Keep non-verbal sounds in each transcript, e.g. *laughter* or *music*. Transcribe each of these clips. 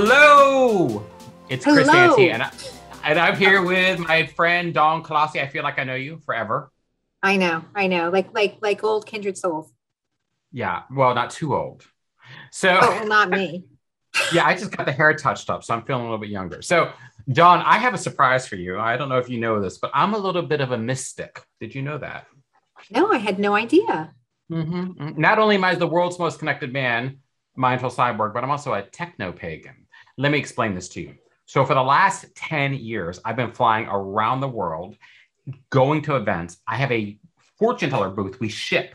Hello, it's Chris Hello. And, I, and I'm here with my friend Dawn Colossi. I feel like I know you forever. I know, I know, like like like old kindred souls. Yeah, well, not too old. So, Oh, well, not me. *laughs* yeah, I just got the hair touched up, so I'm feeling a little bit younger. So, Dawn, I have a surprise for you. I don't know if you know this, but I'm a little bit of a mystic. Did you know that? No, I had no idea. Mhm. Not only am I the world's most connected man, mindful cyborg, but I'm also a techno pagan. Let me explain this to you. So, for the last 10 years, I've been flying around the world, going to events. I have a fortune teller booth we ship.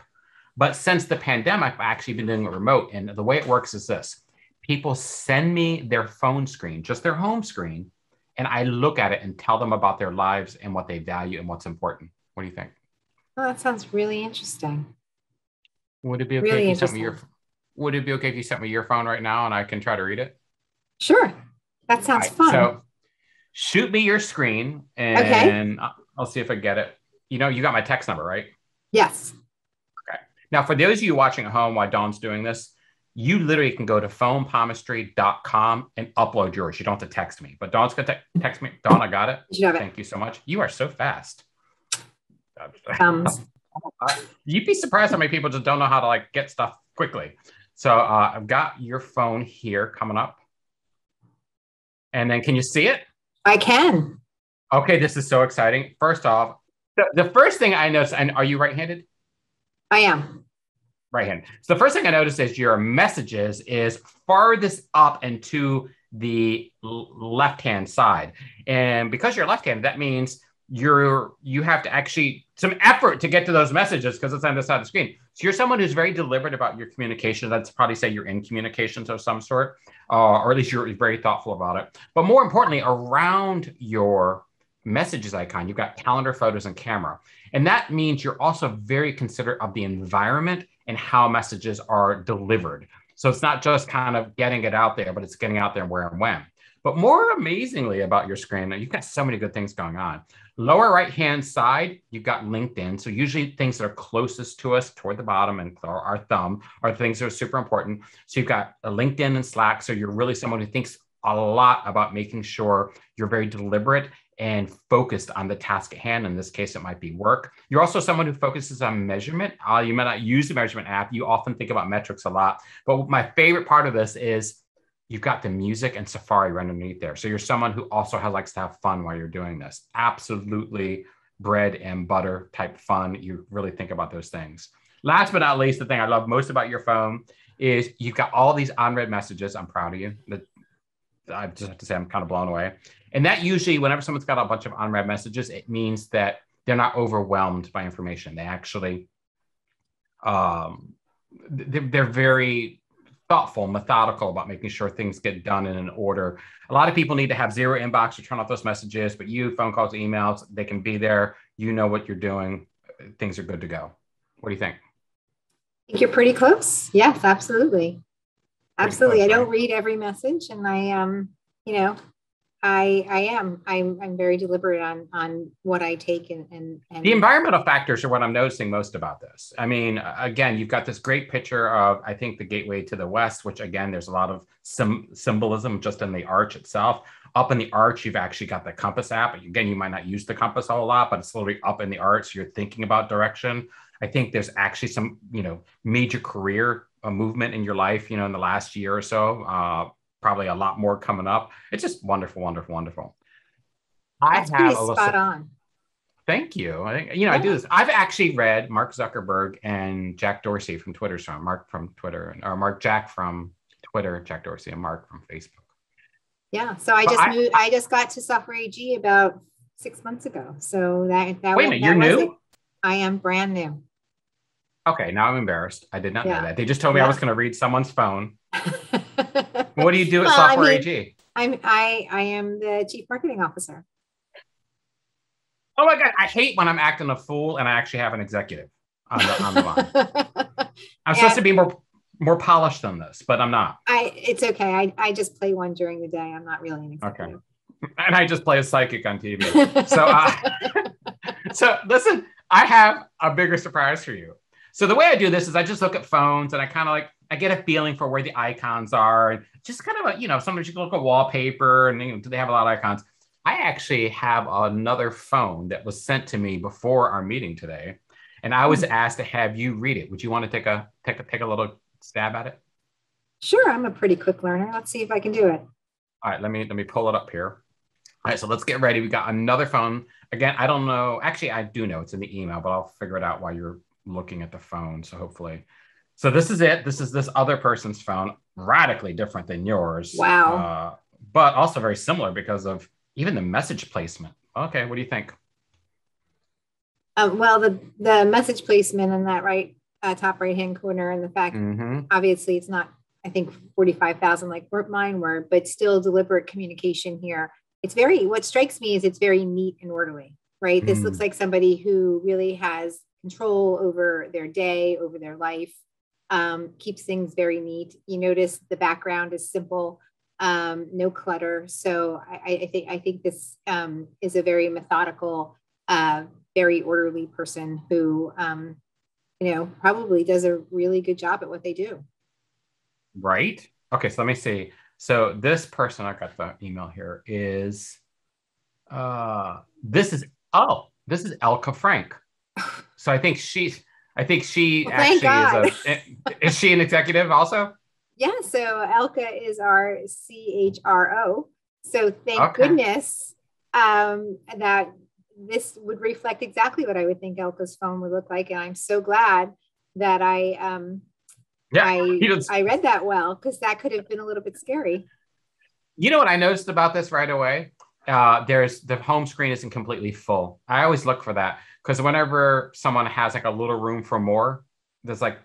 But since the pandemic, I've actually been doing it remote. And the way it works is this people send me their phone screen, just their home screen, and I look at it and tell them about their lives and what they value and what's important. What do you think? Oh, that sounds really interesting. Would it be okay Really if you sent me your interesting. Would it be okay if you sent me your phone right now and I can try to read it? Sure, that sounds right, fun. So shoot me your screen and I- I'll see if I get it. You know, you got my text number, right? yes. Okay. Now, for those of you watching at home while Dawn's doing this, you literally can go to phonepalmistry.com and upload yours. You don't have to text me, but Dawn's going to text me. Dawn, I got it. You have it? Thank you so much. You are so fast. Thumbs. *laughs* You'd be surprised how many people just don't know how to like get stuff quickly. So uh, I've got your phone here coming up. And then can you see it? I can. Okay, this is so exciting. First off, the, the first thing I noticed, and are you right-handed? I am. Right-handed. So the first thing I noticed is your messages is farthest up and to the left-hand side. And because you're left-handed, that means you're you have to actually some effort to get to those messages because it's on the side of the screen. So you're someone who's very deliberate about your communication. That's probably say you're in communications of some sort, uh, or at least you're very thoughtful about it. But more importantly, around your messages icon, you've got calendar, photos, and camera. And that means you're also very considerate of the environment and how messages are delivered. So it's not just kind of getting it out there, but it's getting out there where and when. But more amazingly about your screen, you've got so many good things going on. Lower right hand side, you've got LinkedIn. So usually things that are closest to us toward the bottom and our, thumb are things that are super important. So you've got a LinkedIn and Slack. So you're really someone who thinks a lot about making sure you're very deliberate and focused on the task at hand. In this case, it might be work. You're also someone who focuses on measurement. Uh, you might not use the measurement app. You often think about metrics a lot. But my favorite part of this is you've got the music and Safari right underneath there. So you're someone who also has, likes to have fun while you're doing this. Absolutely bread and butter type fun. You really think about those things. Last but not least, the thing I love most about your phone is you've got all these unread messages. I'm proud of you. That I just have to say I'm kind of blown away. And that usually, whenever someone's got a bunch of unread messages, it means that they're not overwhelmed by information. They actually, um, they're very thoughtful, methodical about making sure things get done in an order. A lot of people need to have zero inbox to turn off those messages, but you, phone calls, emails, they can be there. You know what you're doing. Things are good to go. What do you think? I think you're pretty close. Yes, absolutely. Pretty Absolutely. close, I don't right? read every message and I um, you know, I I am. I'm I'm very deliberate on on what I take and and, and The environmental factors are what I'm noticing most about this. I mean, again, you've got this great picture of, I think, the gateway to the west, which again, there's a lot of sim- symbolism just in the arch itself. Up in the arch, you've actually got the compass app. Again, you might not use the compass a lot, but it's literally up in the arch. So you're thinking about direction. I think there's actually some, you know, major career uh, movement in your life, you know, in the last year or so. Uh, probably a lot more coming up. It's just wonderful, wonderful, wonderful. I That's have a little spot on. Thank you. I think you know I do this. I've actually read Mark Zuckerberg and Jack Dorsey from Twitter. So Mark from Twitter, and or Mark Jack from Twitter, Jack Dorsey, and Mark from Facebook. Yeah. So I But just I- moved I just got to Software AG about six months ago. So that that Wait a minute, that you're was new? it. I am brand new. Okay, now I'm embarrassed. I did not know that. They just told me I was going to read someone's phone. *laughs* *laughs* What do you do at Well, I Software mean- AG? I'm I I am the chief marketing officer. Oh my god, I hate when I'm acting a fool and I actually have an executive on the, on the line. *laughs* I'm supposed to be more more polished than this, but I'm not. I it's okay. I, I just play one during the day. I'm not really an executive. Okay. *laughs* And I just play a psychic on TV. So, uh, so listen, I have a bigger surprise for you. So the way I do this is I just look at phones and I kind of like I get a feeling for where the icons are, and just kind of a, you know, sometimes you can look at wallpaper and you know, do they have a lot of icons? I actually have another phone that was sent to me before our meeting today, and I was hmm. asked to have you read it. Would you want to take a take a take a little stab at it? Sure, I'm a pretty quick learner. Let's see if I can do it. All right, let me let me pull it up here. All right, so let's get ready. We got another phone. Again, I don't know. Actually, I do know it's in the email, but I'll figure it out while you're looking at the phone. So hopefully. So this is it. This is this other person's phone, radically different than yours. Wow. Uh, but also very similar because of even the message placement. Okay, what do you think? Um, well, the the message placement in that right uh, top right hand corner, and the fact mm-hmm. obviously it's not I think forty five thousand like mine were, but still deliberate communication here it's very what strikes me is it's very neat and orderly right mm. this looks mm. like somebody who really has control over their day over their life um, keeps things very neat. You notice the background is simple um, no clutter. So I, I, think i think this um, is a very methodical uh, very orderly person who um, you know probably does a really good job at what they do. Right? Okay so let me see. So this person, I got the email here, is uh this is oh, this is Elke Frank. *laughs* So I think she's I think she well, actually is a is she an executive also? Yeah, so Elke is our CHRO. So thank okay. goodness um, that this would reflect exactly what I would think Elke's phone would look like. And I'm so glad that I um, yeah, I, I read that well because that could have been a little bit scary. You know what I noticed about this right away? Uh, there's the home screen isn't completely full. I always look for that because whenever someone has like a little room for more, there's like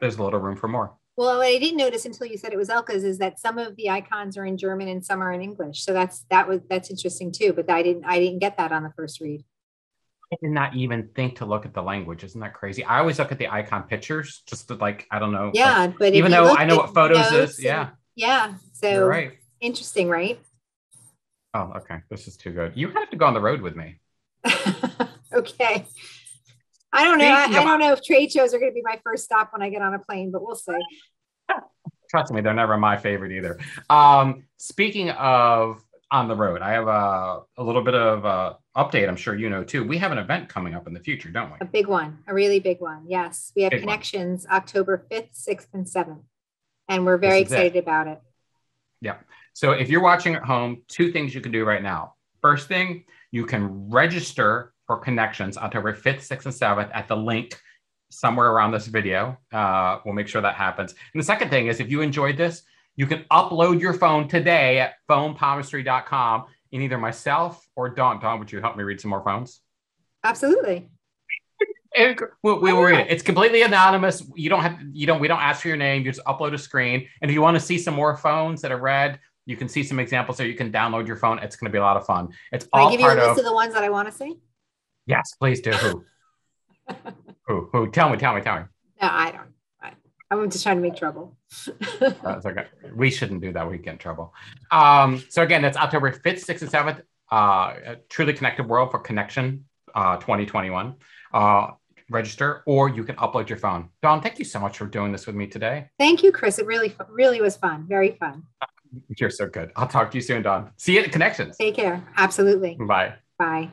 there's a little room for more. Well, what I didn't notice until you said it was Elke's is that some of the icons are in German and some are in English. So that's that was that's interesting too. But I didn't I didn't get that on the first read. I did not even think to look at the language. Isn't that crazy? I always look at the icon pictures, just to like I don't know. Yeah, but even though I know what photos is, yeah, yeah. So You're right, interesting, right? Oh, okay. This is too good. You have to go on the road with me. *laughs* *laughs* okay. I don't know. I, I, don't know if trade shows are going to be my first stop when I get on a plane, but we'll see. *laughs* Trust me, they're never my favorite either. Um, speaking of on the road, I have a, a little bit of a update. I'm sure you know too. We have an event coming up in the future, don't we? A big one, a really big one. Yes, we have big connections one. October 5th, 6th, and 7th, and we're very excited it. about it. Yeah. So if you're watching at home, two things you can do right now. First thing, you can register for connections October 5th, 6th, and 7th at the link somewhere around this video. Uh, we'll make sure that happens. And the second thing is if you enjoyed this, you can upload your phone today at phonepalmistry.com in either myself or Dawn. Dawn, would you help me read some more phones? Absolutely. we, we will read it. It's completely anonymous. You don't have you don't we don't ask for your name. You just upload a screen. And if you want to see some more phones that are read, you can see some examples there. You can download your phone. It's going to be a lot of fun. It's can all I give part you a list of, of the ones that I want to see. Yes, please do. Who? *laughs* who? Who? Tell me. Tell me. Tell me. No, I don't. I'm just trying to make trouble. *laughs* that's okay. We shouldn't do that. We get in trouble. Um, so again, that's October 5th, 6th, and 7th. Uh, Truly Connected World for conXion uh, 2021. Uh, register, or you can upload your phone. Dawn, thank you so much for doing this with me today. Thank you, Chris. It really, really was fun. Very fun. You're so good. I'll talk to you soon, Dawn. See you at Connections. Take care. Absolutely. Bye. Bye.